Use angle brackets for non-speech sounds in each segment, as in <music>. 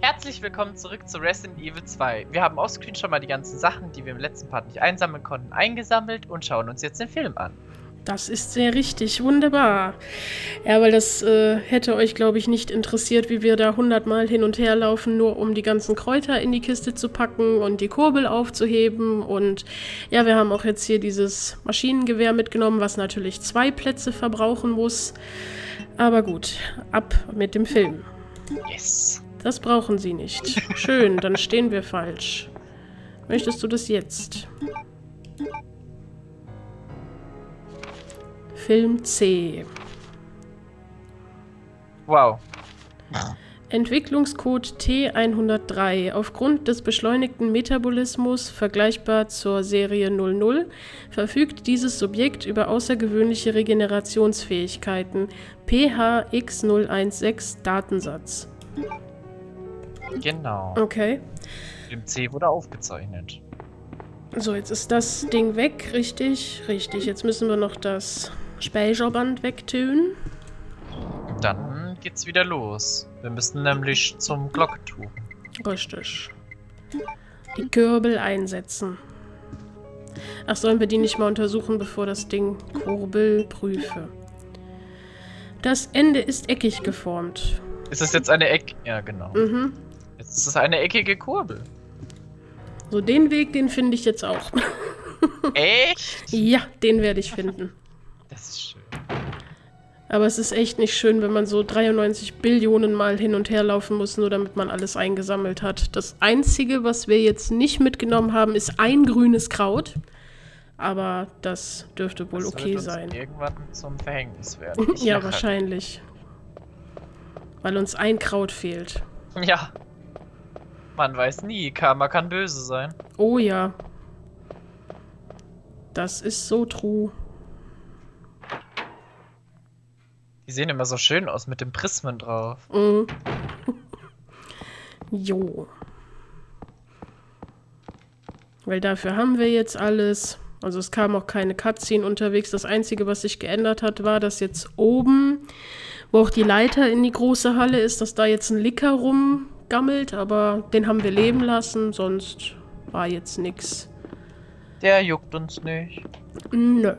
Herzlich willkommen zurück zu Resident Evil 2. Wir haben offscreen schon mal die ganzen Sachen, die wir im letzten Part nicht einsammeln konnten, eingesammelt und schauen uns jetzt den Film an. Das ist sehr richtig, wunderbar. Ja, weil das äh, hätte euch, glaube ich, nicht interessiert, wie wir da hundertmal hin und her laufen, nur um die ganzen Kräuter in die Kiste zu packen und die Kurbel aufzuheben. Und ja, wir haben auch jetzt hier dieses Maschinengewehr mitgenommen, was natürlich zwei Plätze verbrauchen muss. Aber gut, ab mit dem Film. Yes. Das brauchen sie nicht. Schön, dann stehen wir falsch. Möchtest du das jetzt? Film C. Wow. Entwicklungscode T103. Aufgrund des beschleunigten Metabolismus, vergleichbar zur Serie 00, verfügt dieses Subjekt über außergewöhnliche Regenerationsfähigkeiten. PHX016 Datensatz. Genau. Okay. Film C wurde aufgezeichnet. So, jetzt ist das Ding weg, richtig? Richtig. Jetzt müssen wir noch das Speicherband wegtönen. Dann geht's wieder los. Wir müssen nämlich zum Glockentuch. Richtig. Die Kürbel einsetzen. Ach, sollen wir die nicht mal untersuchen, bevor das Ding Kurbel prüfe? Das Ende ist eckig geformt. Ist das jetzt eine Eck? Ja, genau. Mhm. Jetzt ist eine eckige Kurbel. So, den Weg, den finde ich jetzt auch. <laughs> Echt? ja, den werde ich finden. Das ist schön. Aber es ist echt nicht schön, wenn man so 93 Billionen Mal hin und her laufen muss, nur damit man alles eingesammelt hat. Das Einzige, was wir jetzt nicht mitgenommen haben, ist ein grünes Kraut. Aber das dürfte wohl das okay sein. irgendwann zum Verhängnis werden. <laughs> Ja, lache. wahrscheinlich. Weil uns ein Kraut fehlt. Ja. Man weiß nie, Karma kann böse sein. Oh ja. Das ist so true. Die sehen immer so schön aus mit den Prismen drauf. Mhm. <laughs> jo. Weil dafür haben wir jetzt alles. Also es kam auch keine Cutscene unterwegs. Das Einzige, was sich geändert hat, war, dass jetzt oben, wo auch die Leiter in die große Halle ist, dass da jetzt ein Licker rumgammelt. Aber den haben wir leben lassen, sonst war jetzt nix. Der juckt uns nicht. Nö.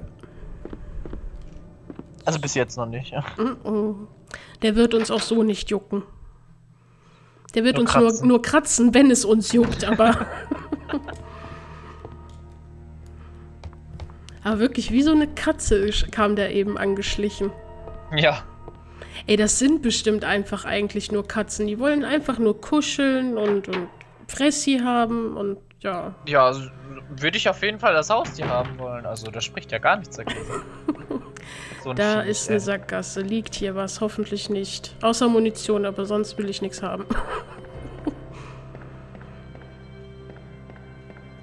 Also bis jetzt noch nicht. Ja. Der wird uns auch so nicht jucken. Der wird Nur uns kratzen. Nur, nur kratzen, wenn es uns juckt, aber. <laughs> aber wirklich, wie so eine Katze kam der eben angeschlichen. ja. Ey, das sind bestimmt einfach eigentlich nur Katzen. Die wollen einfach nur kuscheln und, und Fressi haben und ja. Ja, würde ich auf jeden Fall das Haustier haben wollen. Also da spricht ja gar nichts dagegen. <laughs> So ein Da Viech, ist eine. Sackgasse. Liegt hier was? Hoffentlich nicht. Außer Munition, aber sonst will ich nichts haben. <laughs>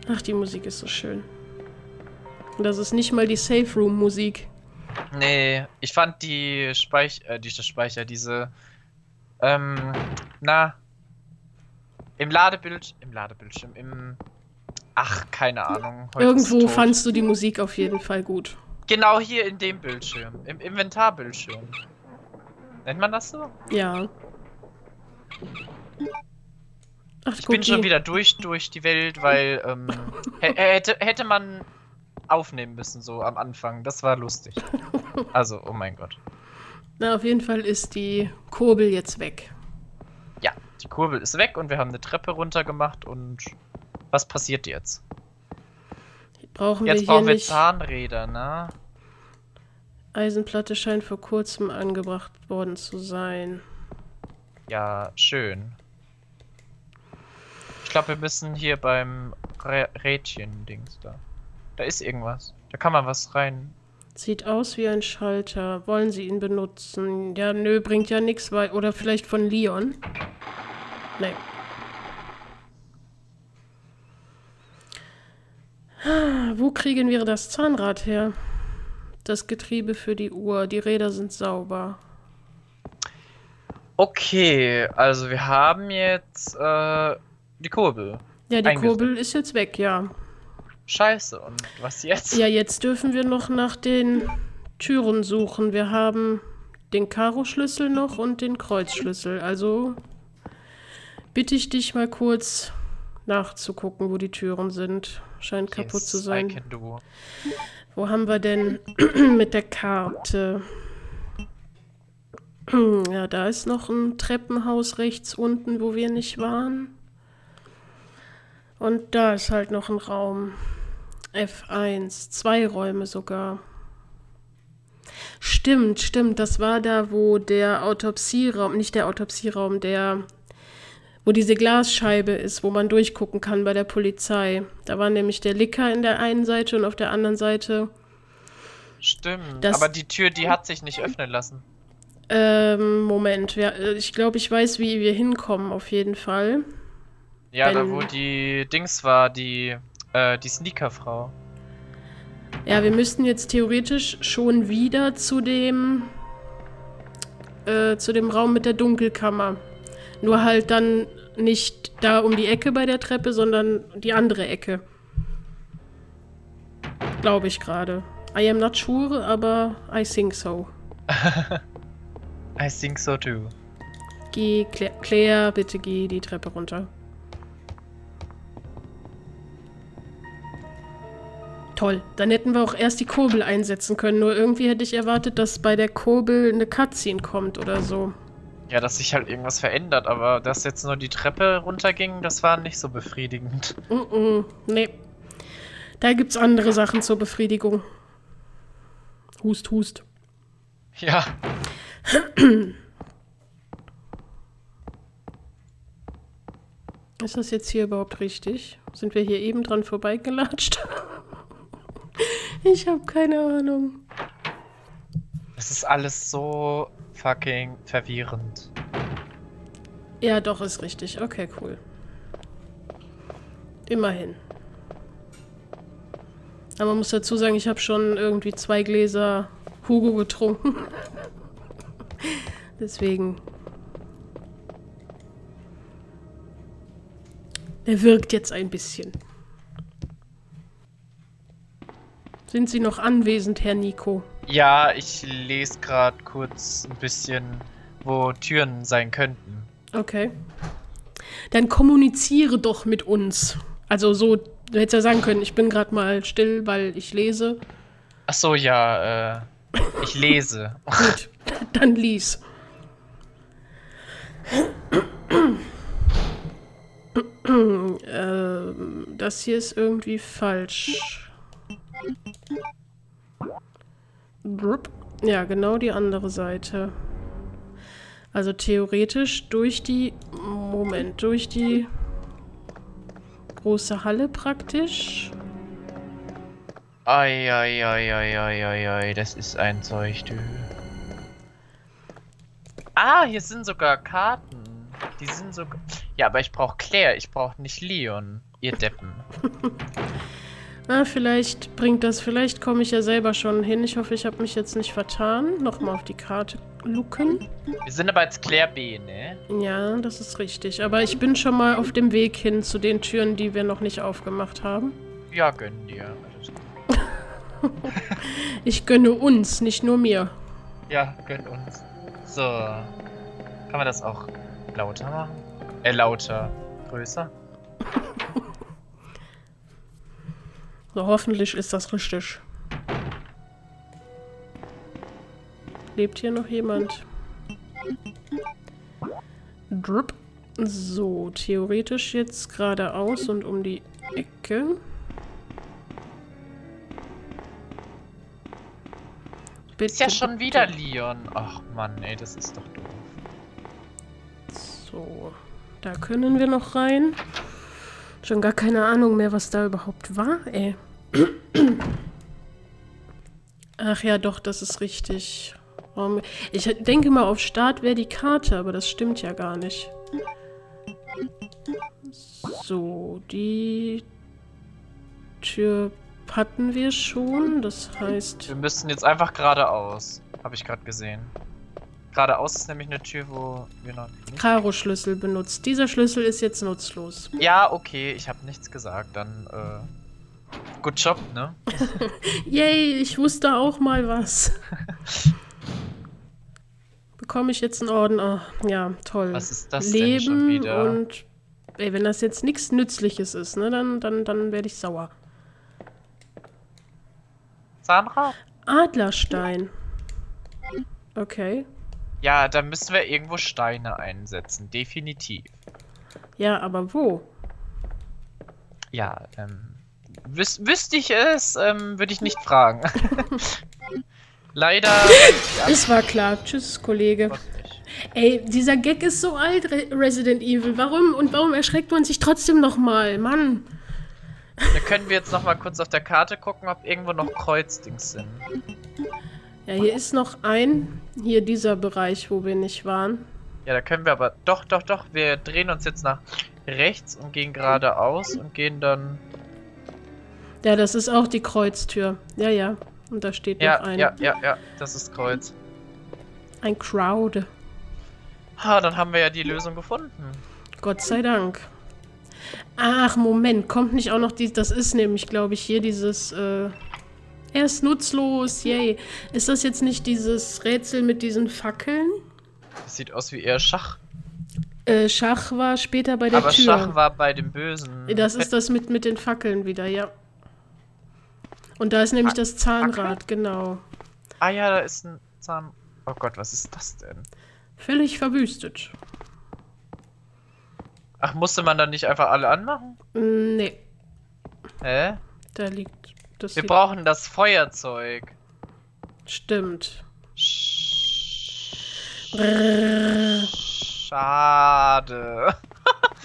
Ach, die Musik ist so schön. Das ist nicht mal die Safe Room Musik. Nee, ich fand die Speich äh, die Speicher, diese ähm, na im Ladebild im Ladebildschirm, im ach, keine Ahnung. Irgendwo fandst du die Musik auf jeden Fall gut. Genau hier in dem Bildschirm, im Inventarbildschirm. Nennt man das so? Ja. Ach, Ich bin schon wieder durch durch die Welt, weil ähm, <laughs> hä- hätte hätte man aufnehmen müssen so am Anfang. Das war lustig. Also, oh mein Gott. Na, auf jeden Fall ist die Kurbel jetzt weg. Ja, die Kurbel ist weg und wir haben eine Treppe runter gemacht und was passiert jetzt? Brauchen Jetzt wir hier brauchen wir. Zahnräder, ne? Eisenplatte scheint vor kurzem angebracht worden zu sein. Ja, schön. Ich glaube, wir müssen hier beim Rä Rädchen-Dings da. Da ist irgendwas. Da kann man was rein. Sieht aus wie ein Schalter. Wollen Sie ihn benutzen? Ja, nö, bringt ja nichts, weil. Oder vielleicht von Leon? Nein. Ah, Wo kriegen wir das Zahnrad her? Das Getriebe für die Uhr. Die Räder sind sauber. Okay, also wir haben jetzt äh, die Kurbel. Ja, die Eingesetzt. Kurbel ist jetzt weg, ja. Scheiße, und was jetzt? Ja, jetzt dürfen wir noch nach den Türen suchen. Wir haben den Karo-Schlüssel noch und den Kreuzschlüssel. Also bitte ich dich mal kurz nachzugucken, wo die Türen sind. Scheint kaputt Yes, zu I sein. Wo haben wir denn <clears throat> mit der Karte? <clears throat> Ja, da ist noch ein Treppenhaus rechts unten, wo wir nicht waren. Und da ist halt noch ein Raum. F1. Zwei Räume sogar. Stimmt, stimmt. Das war da, wo der Autopsieraum, nicht der Autopsieraum, der, wo diese Glasscheibe ist, wo man durchgucken kann bei der Polizei. Da war nämlich der Licker in der einen Seite und auf der anderen Seite Stimmt. Das- Aber die Tür, die hat sich nicht öffnen lassen. Ähm, Moment, wir, äh, ich glaube, ich weiß, wie wir hinkommen, auf jeden Fall. Ja, da Wenn- wo die Dings war, die, äh, die Sneakerfrau. Ja, wir müssten jetzt theoretisch schon wieder zu dem, äh, zu dem Raum mit der Dunkelkammer. Nur halt dann nicht da um die Ecke bei der Treppe, sondern die andere Ecke. Glaube ich gerade. I am not sure, aber I think so. <laughs> I think so too. Geh, Claire, Claire, bitte geh die Treppe runter. Toll, dann hätten wir auch erst die Kurbel einsetzen können. Nur irgendwie hätte ich erwartet, dass bei der Kurbel eine Cutscene kommt oder so. Ja, dass sich halt irgendwas verändert, aber dass jetzt nur die Treppe runterging, das war nicht so befriedigend. Mm -mm, nee. Da gibt's andere Sachen zur Befriedigung. Hust, hust. Ja. Ist das jetzt hier überhaupt richtig? Sind wir hier eben dran vorbeigelatscht? <laughs> ich habe keine Ahnung. Es ist alles so fucking verwirrend. Ja, doch, ist richtig. Okay, cool. Immerhin. Aber man muss dazu sagen, ich habe schon irgendwie zwei Gläser Hugo getrunken. <laughs> Deswegen. Der wirkt jetzt ein bisschen. Sind Sie noch anwesend, Herr Nico? Ja, ich lese gerade kurz ein bisschen, wo Türen sein könnten. Okay. Dann kommuniziere doch mit uns. Also so, du hättest ja sagen können, ich bin gerade mal still, weil ich lese. Ach so, ja, äh, ich lese. <laughs> Gut, dann lies. ähm, das hier ist irgendwie falsch. Ja, genau die andere Seite. Also theoretisch durch die. Moment, durch die große Halle praktisch. Ei, ei, ei, ei, ei, ei, ei, das ist ein Zeug, du. Ah, hier sind sogar Karten. Die sind sogar. Ja, aber ich brauche Claire, ich brauche nicht Leon, ihr Deppen. <laughs> Ah, vielleicht bringt das, vielleicht komme ich ja selber schon hin. Ich hoffe, ich habe mich jetzt nicht vertan. Nochmal auf die Karte lucken. Wir sind aber jetzt Claire B, ne? Ja, das ist richtig. Aber ich bin schon mal auf dem Weg hin zu den Türen, die wir noch nicht aufgemacht haben. Ja, gönn dir. <laughs> Ich gönne uns, nicht nur mir. Ja, gönn uns. So. Kann man das auch lauter machen? Äh, lauter. Größer? So, hoffentlich ist das richtig. Lebt hier noch jemand? Drup. So, theoretisch jetzt geradeaus und um die Ecke. Bitte, Ist ja schon wieder Leon. Ach Mann, ey, das ist doch doof. So, da können wir noch rein. Schon gar keine Ahnung mehr, was da überhaupt war, ey. Ach ja, doch, das ist richtig. Ich denke mal, auf Start wäre die Karte, aber das stimmt ja gar nicht. So, die Tür hatten wir schon. Das heißt, Wir müssen jetzt einfach geradeaus. Habe ich gerade gesehen. Geradeaus ist nämlich eine Tür, wo wir noch nicht. Karo-Schlüssel benutzt. Dieser Schlüssel ist jetzt nutzlos. Ja, okay, ich habe nichts gesagt. Dann, äh. Good Job, ne? <laughs> Yay, ich wusste auch mal was. <laughs> bekomme ich jetzt einen Orden? Oh, ja, toll. Was ist das Leben denn schon wieder? und ey, wenn das jetzt nichts Nützliches ist, ne, dann, dann, dann werde ich sauer. Zahnrad? Adlerstein. Okay. Ja, da müssen wir irgendwo Steine einsetzen, definitiv. Ja, aber wo? Ja, ähm, wüs wüsste ich es, ähm, würde ich nicht fragen. <laughs> Leider. <laughs> Es war klar. Tschüss, Kollege. Ey, dieser Gag ist so alt, Re Resident Evil. Warum und warum erschreckt man sich trotzdem nochmal? Mann. Da können wir jetzt noch mal kurz auf der Karte gucken, ob irgendwo noch Kreuzdings sind. Ja, hier ist noch ein. Hier dieser Bereich, wo wir nicht waren. Ja, da können wir aber. Doch, doch, doch. Wir drehen uns jetzt nach rechts und gehen geradeaus und gehen dann. Ja, das ist auch die Kreuztür. Ja, ja. Und da steht noch Ja, ein. ja, ja, ja. Das ist Kreuz. Ein Crowd. Ha, dann haben wir ja die Lösung gefunden. Gott sei Dank. Ach, Moment, kommt nicht auch noch die. Das ist nämlich, glaube ich, hier dieses. Äh, er ist nutzlos, yay. Ist das jetzt nicht dieses Rätsel mit diesen Fackeln? Das sieht aus wie eher Schach. Äh, Schach war später bei der aber Tür. Schach war bei dem Bösen. Das ist das mit, mit den Fackeln wieder, ja. Und da ist nämlich das Zahnrad, genau. Ah ja, da ist ein Zahn. Oh Gott, was ist das denn? Völlig verwüstet. Ach, musste man dann nicht einfach alle anmachen? Mm, Nee, Hä? da liegt. Das Wir brauchen das Feuerzeug. Stimmt. Schade.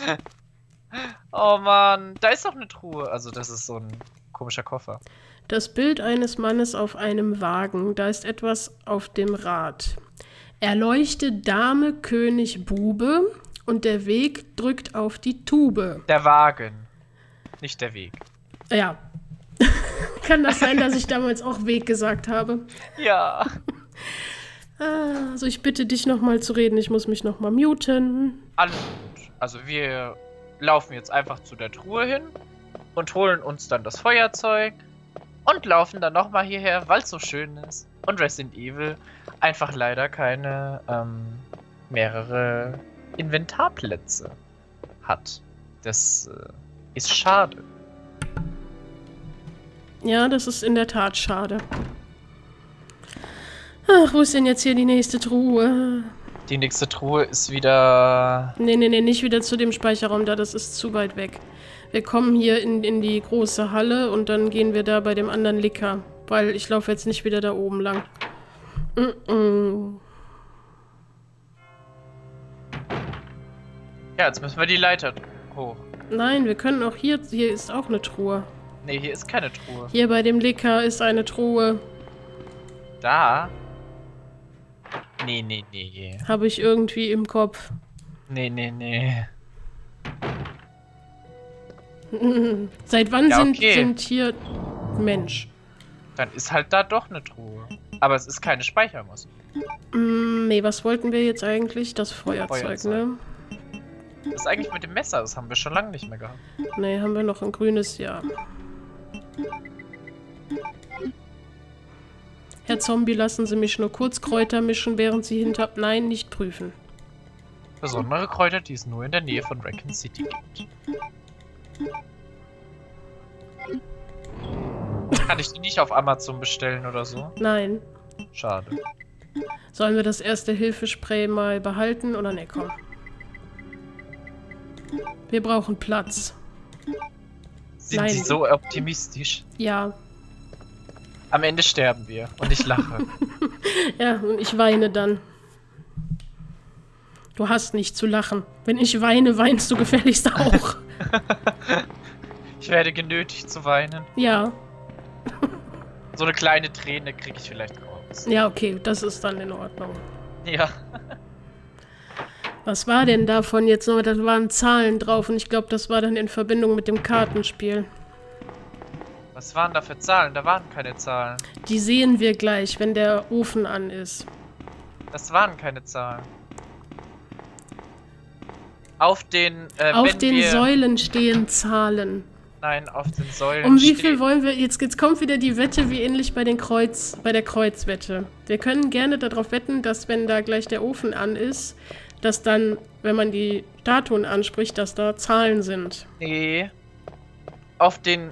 <laughs> oh Mann, da ist doch eine Truhe. Also das ist so ein komischer Koffer. Das Bild eines Mannes auf einem Wagen. Da ist etwas auf dem Rad. Erleuchte Dame, König, Bube und der Weg drückt auf die Tube. Der Wagen. Nicht der Weg. Ja. Kann das sein, dass ich damals auch Weg gesagt habe? Ja. <laughs> Also ich bitte dich nochmal zu reden. Ich muss mich nochmal muten. Alles gut. Also wir laufen jetzt einfach zu der Truhe hin und holen uns dann das Feuerzeug und laufen dann nochmal hierher, weil es so schön ist. Und Resident Evil einfach leider keine ähm, mehrere Inventarplätze hat. Das äh, ist schade. Ja, das ist in der Tat schade. Ach, wo ist denn jetzt hier die nächste Truhe? Die nächste Truhe ist wieder. Nee, nee, nee, nicht wieder zu dem Speicherraum da, das ist zu weit weg. Wir kommen hier in, in die große Halle und dann gehen wir da bei dem anderen Licker. Weil ich laufe jetzt nicht wieder da oben lang. Mm -mm. Ja, jetzt müssen wir die Leiter hoch. Nein, wir können auch hier. Hier ist auch eine Truhe. Nee, hier ist keine Truhe. Hier bei dem Licker ist eine Truhe. Da? Nee, nee, nee. Habe ich irgendwie im Kopf. Nee, nee, nee. <laughs> Seit wann Ja, sind, okay. sind hier. Mensch. Dann ist halt da doch eine Truhe. Aber es ist keine Speichermasse. Mm, nee, was wollten wir jetzt eigentlich? Das Feuerzeug, Feuerzeug. ne? Was ist eigentlich mit dem Messer? Das haben wir schon lange nicht mehr gehabt. Nee, haben wir noch ein grünes Ja. Herr Zombie, lassen Sie mich nur kurz Kräuter mischen, während Sie hinter... Nein, nicht prüfen. Besondere Kräuter, die es nur in der Nähe von Raccoon City gibt. Kann ich die nicht auf Amazon bestellen oder so? Nein. Schade. Sollen wir das erste Hilfespray mal behalten oder ne, komm. Wir brauchen Platz. Sind Nein. Sie so optimistisch? Ja. Am Ende sterben wir und ich lache. <laughs> Ja, und ich weine dann. Du hast nicht zu lachen. Wenn ich weine, weinst du gefälligst auch. <laughs> <laughs> ich werde genötigt zu weinen. ja. So eine kleine Träne kriege ich vielleicht raus. Ja, okay, das ist dann in Ordnung. Ja. Was war denn davon jetzt noch? Da waren Zahlen drauf und ich glaube, das war dann in Verbindung mit dem Kartenspiel. Was waren da für Zahlen? Da waren keine Zahlen. Die sehen wir gleich, wenn der Ofen an ist. Das waren keine Zahlen. Auf den, äh, Auf den Säulen stehen Zahlen. Nein, auf den Säulen. Um wie viel wollen wir. Jetzt, jetzt kommt wieder die Wette wie ähnlich bei den Kreuz, bei der Kreuzwette. Wir können gerne darauf wetten, dass wenn da gleich der Ofen an ist, dass dann, wenn man die Statuen anspricht, dass da Zahlen sind. Nee. Auf den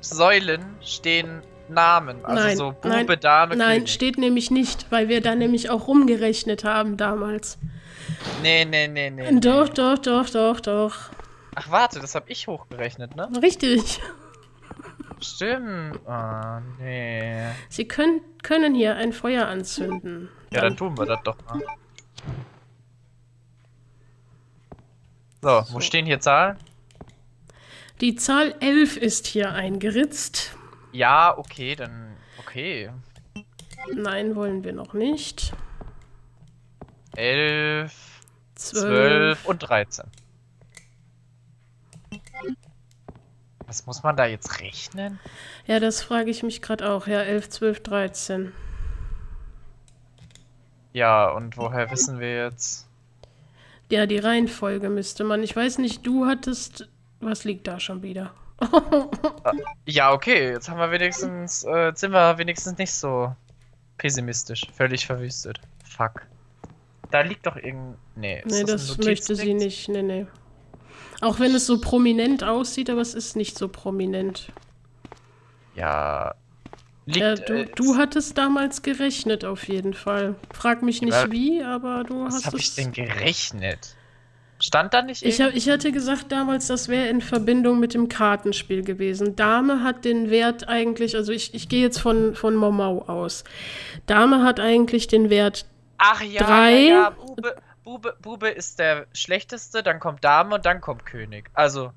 Säulen stehen Namen. Also Nein, so Bube, nein, Dame, Nein, König. steht nämlich nicht, weil wir da nämlich auch rumgerechnet haben damals. Nee, nee, nee, nee. Doch, doch, doch, doch, doch. Ach, warte, das habe ich hochgerechnet, ne? Richtig. Stimmt. Ah, nee. Sie können, können hier ein Feuer anzünden. Ja, dann tun wir das doch mal. So, wo So. stehen hier Zahlen? Die Zahl 11 ist hier eingeritzt. Ja, okay, dann. Okay. Nein, wollen wir noch nicht. 11, 12. 12 und 13. Was muss man da jetzt rechnen? Ja, das frage ich mich gerade auch. Ja, 11, 12, 13. Ja, und woher wissen wir jetzt? Ja, die Reihenfolge müsste man. Ich weiß nicht, du hattest. Was liegt da schon wieder? <laughs> Ja, okay, jetzt haben wir wenigstens, äh, jetzt sind wir wenigstens nicht so pessimistisch, völlig verwüstet. Fuck. Da liegt doch irgend. Nee, nee, das, das, möchte sie nicht. Nee, nee. Auch wenn es so prominent aussieht, aber es ist nicht so prominent. Ja. Liegt, Ja, du, äh, du hattest damals gerechnet, auf jeden Fall. Frag mich nicht Ja, wie, aber du Was hast habe es. ich denn gerechnet? Stand da nicht Ich, hab, ich hatte gesagt damals, das wäre in Verbindung mit dem Kartenspiel gewesen. Dame hat den Wert eigentlich, also ich, ich gehe jetzt von, von Momau aus. Dame hat eigentlich den Wert, Ach ja, Drei. ja, ja Bube, Bube, Bube ist der schlechteste, dann kommt Dame und dann kommt König. Also,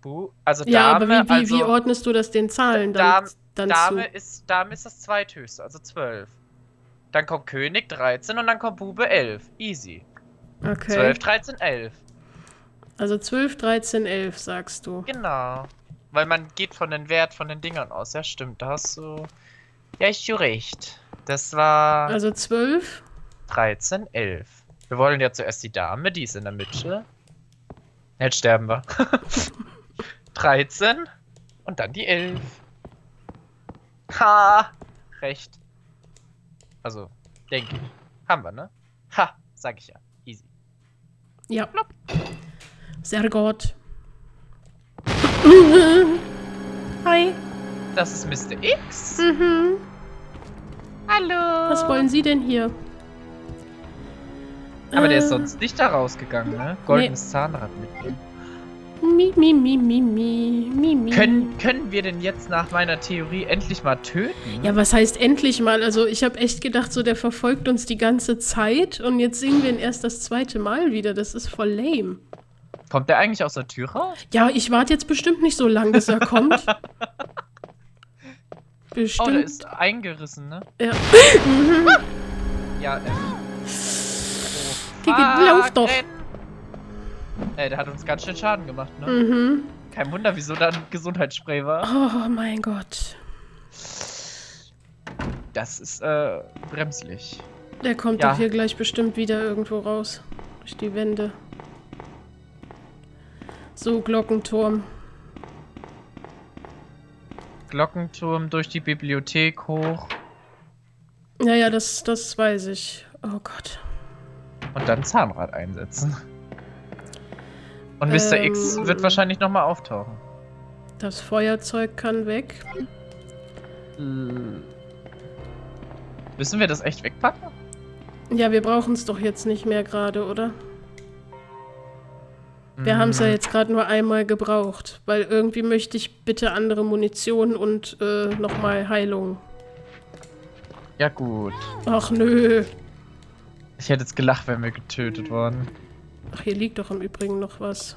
Bu, also ja, Dame, aber wie, wie, also wie ordnest du das den Zahlen dann, Dame, dann Dame zu? ist, Dame ist das zweithöchste, also 12. Dann kommt König 13 und dann kommt Bube 11. Easy. Okay, 12, 13, 11. also 12, 13, 11 sagst du. Genau. Weil man geht von den Wert von den Dingern aus. Ja, stimmt, da hast du. Ja, ich du recht. Das war Also 12, 13, 11. Wir wollen ja zuerst die Dame, die ist in der Mitte. Jetzt sterben wir. <laughs> 13 und dann die 11. Ha! Recht. Also, denke ich. Haben wir, ne? Ha! Sag ich ja. Easy. ja. Sehr gut. Hi. Das ist Mr. X. Mhm. Hallo. Was wollen Sie denn hier? Aber der ist Äh, sonst nicht da rausgegangen, ne? Goldenes Zahnrad mitnehmen. Mi, mi, mi, mi, mi, mi, mi. Können, können wir denn jetzt nach meiner Theorie endlich mal töten? Ja, was heißt endlich mal? Also ich habe echt gedacht, so der verfolgt uns die ganze Zeit und jetzt sehen wir ihn erst das zweite Mal wieder. Das ist voll lame. Kommt der eigentlich aus der Tür raus? Ja, ich warte jetzt bestimmt nicht so lang, bis er kommt. <laughs> Oh, Bestimmt. der ist eingerissen, ne? ja. <laughs> Ja, ähm. Oh, geh, lauf doch. rennen. Ey, der hat uns ganz schön Schaden gemacht, ne? Mhm. Kein Wunder, wieso da ein Gesundheitsspray war. Oh mein Gott. Das ist, äh, bremslich. Der kommt Ja. doch hier gleich bestimmt wieder irgendwo raus. Durch die Wände. So, Glockenturm. Glockenturm durch die Bibliothek hoch Ja, ja, das, das weiß ich. Oh Gott. und dann Zahnrad einsetzen. Und Mr. Ähm. X wird wahrscheinlich nochmal auftauchen. Das Feuerzeug kann weg. Müssen wir das echt wegpacken? Ja, wir brauchen es doch jetzt nicht mehr gerade, oder? Wir haben es ja jetzt gerade nur einmal gebraucht, weil irgendwie möchte ich bitte andere Munition und äh, nochmal Heilung. Ja, gut. Ach nö. Ich hätte jetzt gelacht, wenn wir getötet worden. Ach, hier liegt doch im Übrigen noch was.